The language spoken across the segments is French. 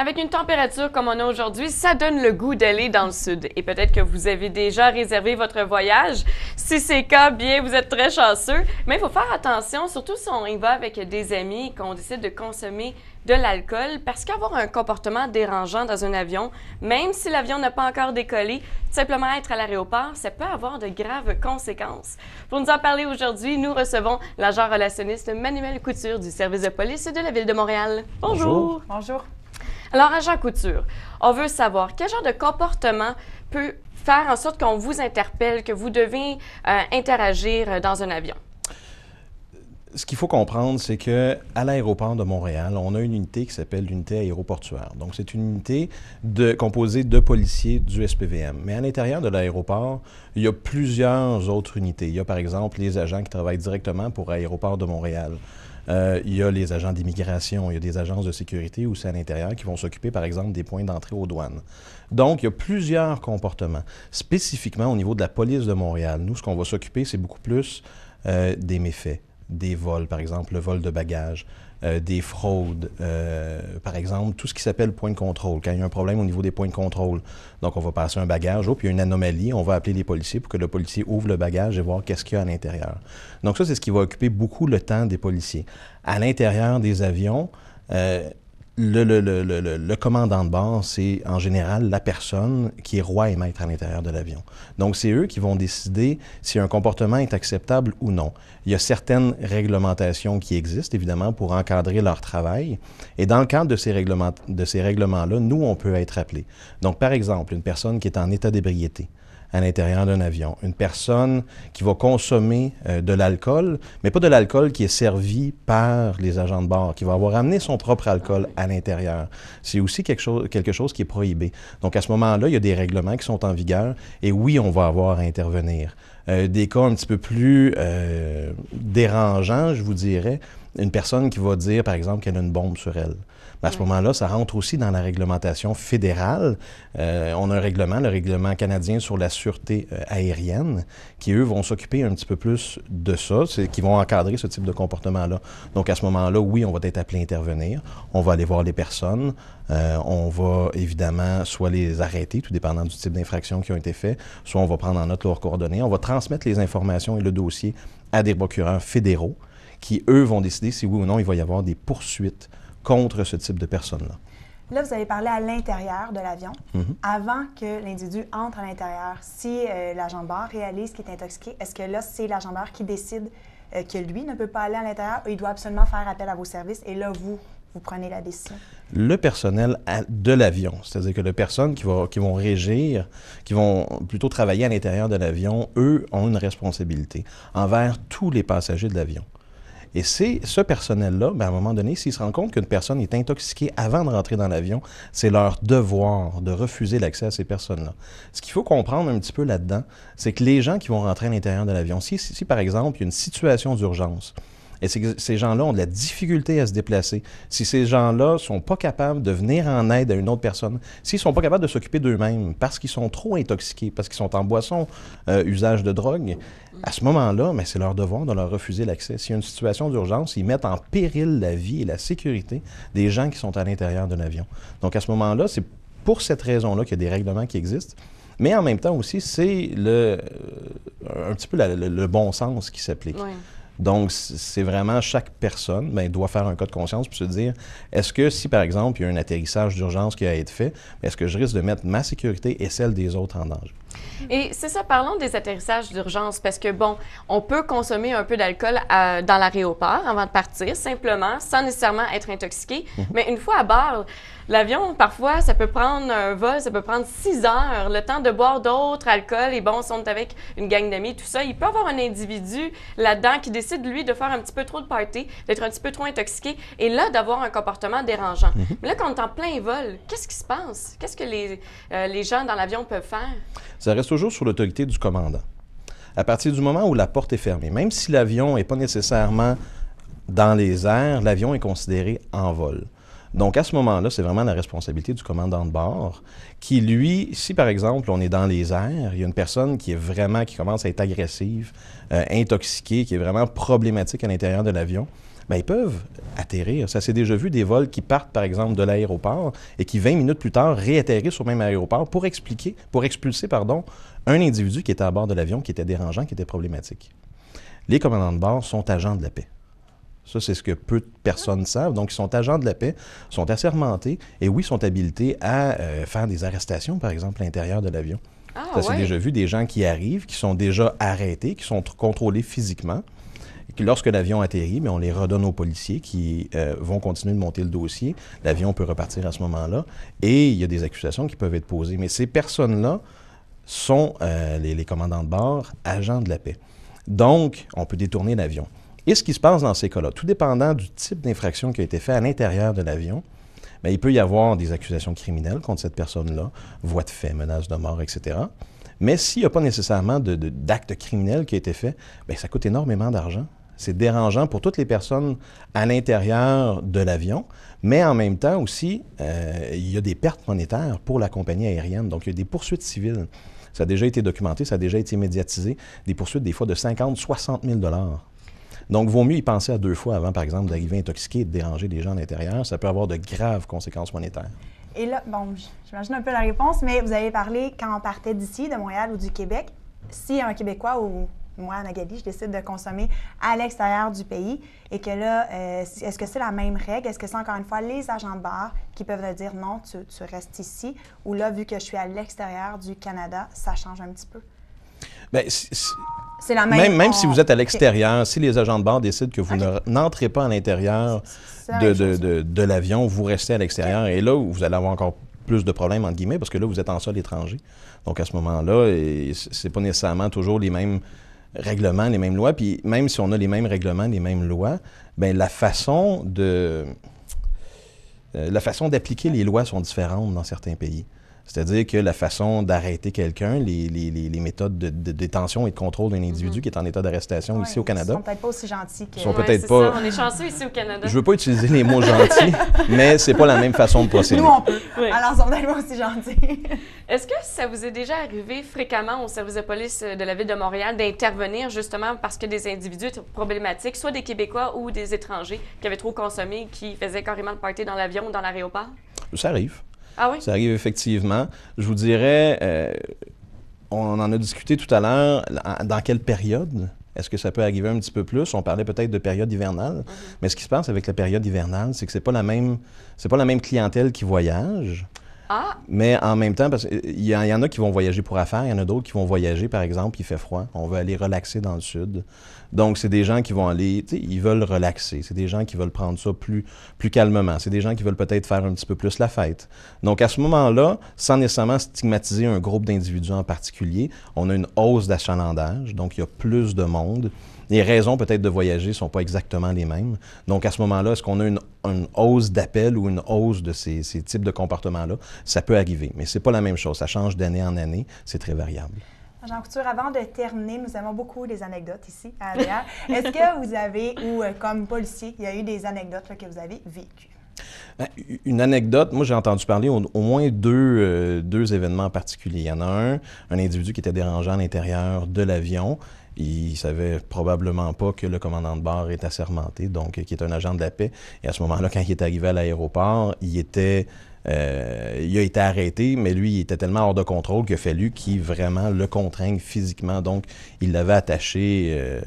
Avec une température comme on a aujourd'hui, ça donne le goût d'aller dans le sud. Et peut-être que vous avez déjà réservé votre voyage. Si c'est le cas, bien, vous êtes très chanceux. Mais il faut faire attention, surtout si on y va avec des amis et qu'on décide de consommer de l'alcool, parce qu'avoir un comportement dérangeant dans un avion, même si l'avion n'a pas encore décollé, simplement être à l'aéroport, ça peut avoir de graves conséquences. Pour nous en parler aujourd'hui, nous recevons l'agent relationniste Manuel Couture du service de police de la ville de Montréal. Bonjour. Bonjour. Alors, agent Couture, on veut savoir quel genre de comportement peut faire en sorte qu'on vous interpelle, que vous devez euh, interagir dans un avion? Ce qu'il faut comprendre, c'est que à l'aéroport de Montréal, on a une unité qui s'appelle l'unité aéroportuaire. Donc, c'est une unité composée de policiers du SPVM. Mais à l'intérieur de l'aéroport, il y a plusieurs autres unités. Il y a, par exemple, les agents qui travaillent directement pour Aéroport de Montréal. Euh, il y a les agents d'immigration, il y a des agences de sécurité aussi à l'intérieur qui vont s'occuper, par exemple, des points d'entrée aux douanes. Donc, il y a plusieurs comportements. Spécifiquement au niveau de la police de Montréal, nous, ce qu'on va s'occuper, c'est beaucoup plus euh, des méfaits des vols, par exemple, le vol de bagages, euh, des fraudes, euh, par exemple, tout ce qui s'appelle point de contrôle. Quand il y a un problème au niveau des points de contrôle, donc on va passer un bagage, oh, puis il y a une anomalie, on va appeler les policiers pour que le policier ouvre le bagage et voir qu'est-ce qu'il y a à l'intérieur. Donc ça, c'est ce qui va occuper beaucoup le temps des policiers. À l'intérieur des avions, euh, le, le, le, le, commandant de bord, c'est en général la personne qui est roi et maître à l'intérieur de l'avion. Donc, c'est eux qui vont décider si un comportement est acceptable ou non. Il y a certaines réglementations qui existent, évidemment, pour encadrer leur travail. Et dans le cadre de ces, règlements, de ces règlements-là, nous, on peut être appelés. Donc, par exemple, une personne qui est en état d'ébriété, à l'intérieur d'un avion. Une personne qui va consommer euh, de l'alcool, mais pas de l'alcool qui est servi par les agents de bord, qui va avoir amené son propre alcool à l'intérieur. C'est aussi quelque chose, quelque chose qui est prohibé. Donc à ce moment-là, il y a des règlements qui sont en vigueur et oui, on va avoir à intervenir. Euh, des cas un petit peu plus euh, dérangeants, je vous dirais, une personne qui va dire, par exemple, qu'elle a une bombe sur elle. À ce moment-là, ça rentre aussi dans la réglementation fédérale. Euh, on a un règlement, le règlement canadien sur la sûreté euh, aérienne, qui, eux, vont s'occuper un petit peu plus de ça, qui vont encadrer ce type de comportement-là. Donc, à ce moment-là, oui, on va être appelé à intervenir. On va aller voir les personnes. Euh, on va évidemment soit les arrêter, tout dépendant du type d'infraction qui ont été fait, soit on va prendre en note leurs coordonnées. On va transmettre les informations et le dossier à des procureurs fédéraux qui, eux, vont décider si oui ou non il va y avoir des poursuites contre ce type de personnes-là. Là, vous avez parlé à l'intérieur de l'avion. Mhm. Avant que l'individu entre à l'intérieur, si euh, l'agent bord réalise qu'il est intoxiqué, est-ce que là, c'est l'agent bord qui décide euh, que lui ne peut pas aller à l'intérieur ou il doit absolument faire appel à vos services et là, vous, vous prenez la décision? Le personnel de l'avion, c'est-à-dire que les personnes qui, qui vont régir, qui vont plutôt travailler à l'intérieur de l'avion, eux ont une responsabilité envers tous les passagers de l'avion. Et c'est ce personnel-là, ben, à un moment donné, s'ils se rendent compte qu'une personne est intoxiquée avant de rentrer dans l'avion, c'est leur devoir de refuser l'accès à ces personnes-là. Ce qu'il faut comprendre un petit peu là-dedans, c'est que les gens qui vont rentrer à l'intérieur de l'avion, si, si, par exemple il y a une situation d'urgence, et ces gens-là ont de la difficulté à se déplacer, si ces gens-là sont pas capables de venir en aide à une autre personne, s'ils sont pas capables de s'occuper d'eux-mêmes parce qu'ils sont trop intoxiqués, parce qu'ils sont en boisson, euh, usage de drogue, à ce moment-là, c'est leur devoir de leur refuser l'accès. S'il y a une situation d'urgence, ils mettent en péril la vie et la sécurité des gens qui sont à l'intérieur de l'avion. Donc à ce moment-là, c'est pour cette raison-là qu'il y a des règlements qui existent. Mais en même temps aussi, c'est le, euh, un petit peu le, bon sens qui s'applique. Donc, c'est vraiment chaque personne ben, doit faire un cas de conscience pour se dire est-ce que si, par exemple, il y a un atterrissage d'urgence qui a été fait, est-ce que je risque de mettre ma sécurité et celle des autres en danger? Et c'est ça, parlons des atterrissages d'urgence, parce que, bon, on peut consommer un peu d'alcool dans l'aéroport avant de partir, simplement, sans nécessairement être intoxiqué. Mhm. Mais une fois à bord, l'avion, parfois, ça peut prendre un vol, ça peut prendre six heures, le temps de boire d'autres alcools. Et bon, si on est avec une gang d'amis, tout ça, il peut y avoir un individu là-dedans qui décide, lui, de faire un petit peu trop de party, d'être un petit peu trop intoxiqué, et là, d'avoir un comportement dérangeant. Mhm. Mais là, quand on est en plein vol, qu'est-ce qui se passe? Qu'est-ce que les, euh, les gens dans l'avion peuvent faire? Ça reste toujours sous l'autorité du commandant. À partir du moment où la porte est fermée, même si l'avion n'est pas nécessairement dans les airs, l'avion est considéré en vol. Donc, à ce moment-là, c'est vraiment la responsabilité du commandant de bord qui, lui, si par exemple on est dans les airs, il y a une personne qui est vraiment, qui commence à être agressive, euh, intoxiquée, qui est vraiment problématique à l'intérieur de l'avion, ben, ils peuvent atterrir. Ça s'est déjà vu des vols qui partent, par exemple, de l'aéroport et qui, 20 minutes plus tard, réatterrissent le même aéroport pour expliquer, pour expulser, pardon, un individu qui était à bord de l'avion, qui était dérangeant, qui était problématique. Les commandants de bord sont agents de la paix. Ça, c'est ce que peu de personnes savent. Donc, ils sont agents de la paix, sont assermentés et oui, sont habilités à euh, faire des arrestations, par exemple, à l'intérieur de l'avion. Ah, Ça, c'est ouais. déjà vu des gens qui arrivent, qui sont déjà arrêtés, qui sont tr- contrôlés physiquement. Et que lorsque l'avion atterrit, mais on les redonne aux policiers qui euh, vont continuer de monter le dossier. L'avion peut repartir à ce moment-là. Et il y a des accusations qui peuvent être posées. Mais ces personnes-là sont, euh, les, les commandants de bord, agents de la paix. Donc, on peut détourner l'avion. Et ce qui se passe dans ces cas-là, tout dépendant du type d'infraction qui a été fait à l'intérieur de l'avion, bien, il peut y avoir des accusations criminelles contre cette personne-là, voie de fait, menace de mort, etc. Mais s'il n'y a pas nécessairement d'acte criminel qui a été fait, bien, ça coûte énormément d'argent. C'est dérangeant pour toutes les personnes à l'intérieur de l'avion, mais en même temps aussi, euh, il y a des pertes monétaires pour la compagnie aérienne. Donc, il y a des poursuites civiles. Ça a déjà été documenté, ça a déjà été médiatisé. Des poursuites, des fois, de 50, 60 000 donc, vaut mieux y penser à deux fois avant, par exemple, d'arriver intoxiqué et de déranger des gens à l'intérieur. Ça peut avoir de graves conséquences monétaires. Et là, bon, j'imagine un peu la réponse, mais vous avez parlé quand on partait d'ici, de Montréal ou du Québec. Si un Québécois ou moi, Nagali, je décide de consommer à l'extérieur du pays et que là, euh, est-ce que c'est la même règle? Est-ce que c'est encore une fois les agents de bar qui peuvent dire non, tu, tu restes ici? Ou là, vu que je suis à l'extérieur du Canada, ça change un petit peu? Bien, C'est la même. même, même si vous êtes à l'extérieur, si les agents de bord décident que vous n'entrez pas à l'intérieur de, même de- chose. de- de l'avion, vous restez à l'extérieur. Et là, vous allez avoir encore plus de problèmes, entre guillemets, parce que là, vous êtes en sol étranger. Donc, à ce moment-là, c'est pas nécessairement toujours les mêmes règlements, les mêmes lois. Puis, même si on a les mêmes règlements, les mêmes lois, ben la façon de... euh, la façon d'appliquer les lois sont différentes dans certains pays. C'est-à-dire que la façon d'arrêter quelqu'un, les, les- les- les méthodes de, de détention et de contrôle d'un individu qui est en état d'arrestation Ouais, ici au Ils Canada, sont peut-être pas aussi gentils que. Ils sont Ouais, peut-être c'est pas- ça, On est chanceux ici au Canada. je veux pas utiliser les mots gentils, mais c'est pas la même façon de procéder. Nous, on peut. Oui. Alors, ils sont peut-être pas aussi gentils. Est-ce que ça vous est déjà arrivé fréquemment au service de police de la ville de Montréal d'intervenir justement parce que des individus étaient problématiques, soit des Québécois ou des étrangers qui avaient trop consommé, qui faisaient carrément le party dans l'avion ou dans l'aéroport? Ça arrive. Ah oui? Ça arrive effectivement. Je vous dirais, euh, on en a discuté tout à l'heure, dans quelle période? Est-ce que ça peut arriver un petit peu plus? On parlait peut-être de période hivernale, mais ce qui se passe avec la période hivernale, c'est que c'est pas la même, c'est pas la même clientèle qui voyage. Ah, Mais en même temps, parce qu'il il y en a qui vont voyager pour affaires, il y en a d'autres qui vont voyager, par exemple, il fait froid, on veut aller relaxer dans le sud. Donc, c'est des gens qui vont aller, ils veulent relaxer. C'est des gens qui veulent prendre ça plus, plus calmement. C'est des gens qui veulent peut-être faire un petit peu plus la fête. Donc, à ce moment-là, sans nécessairement stigmatiser un groupe d'individus en particulier, on a une hausse d'achalandage. Donc, il y a plus de monde. Les raisons peut-être de voyager ne sont pas exactement les mêmes. Donc, à ce moment-là, est-ce qu'on a une, hausse d'appel ou une hausse de ces types de comportements-là? Ça peut arriver, mais c'est pas la même chose. Ça change d'année en année. C'est très variable. Jean Couture, avant de terminer, nous avons beaucoup des anecdotes ici à ADR. Est-ce que vous avez, ou euh, comme policier, il y a eu des anecdotes là, que vous avez vécues? Ben, Une anecdote, moi j'ai entendu parler au, au moins deux, euh, deux événements particuliers. Il y en a un, un individu qui était dérangeant à l'intérieur de l'avion. Il savait probablement pas que le commandant de bord est assermenté, donc euh, qui est un agent de la paix. Et à ce moment-là, quand il est arrivé à l'aéroport, il était euh, il a été arrêté, mais lui, il était tellement hors de contrôle qu'il a fallu qu'il vraiment le contraigne physiquement. Donc, il l'avait attaché euh,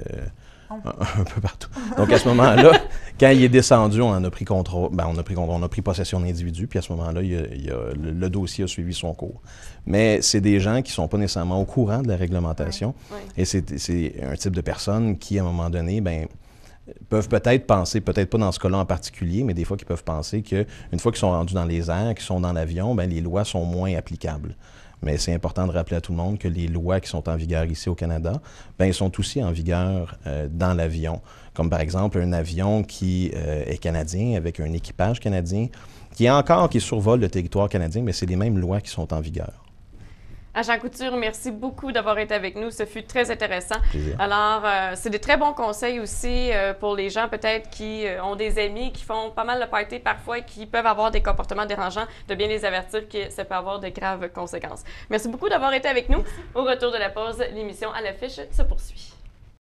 un, un peu partout. Donc, à ce moment-là, quand il est descendu, on en a pris contrôle. Ben, on a pris contrôle, on a pris possession de l'individu, puis à ce moment-là, le, le dossier a suivi son cours. Mais c'est des gens qui sont pas nécessairement au courant de la réglementation. oui. Et c'est un type de personnes qui, à un moment donné, ben, peuvent peut-être penser, peut-être pas dans ce cas-là en particulier, mais des fois qui peuvent penser qu'une fois qu'ils sont rendus dans les airs, qu'ils sont dans l'avion, ben, les lois sont moins applicables. Mais c'est important de rappeler à tout le monde que les lois qui sont en vigueur ici au Canada, ben, elles sont aussi en vigueur euh, dans l'avion. Comme par exemple un avion qui euh, est canadien avec un équipage canadien, qui est encore, qui survole le territoire canadien, mais c'est les mêmes lois qui sont en vigueur. Agent Couture, merci beaucoup d'avoir été avec nous. Ce fut très intéressant. Plaisir. Alors, euh, c'est des très bons conseils aussi euh, pour les gens peut-être qui euh, ont des amis qui font pas mal de party parfois et qui peuvent avoir des comportements dérangeants, de bien les avertir que ça peut avoir de graves conséquences. Merci beaucoup d'avoir été avec nous. Au retour de la pause, l'émission à l'affiche se poursuit.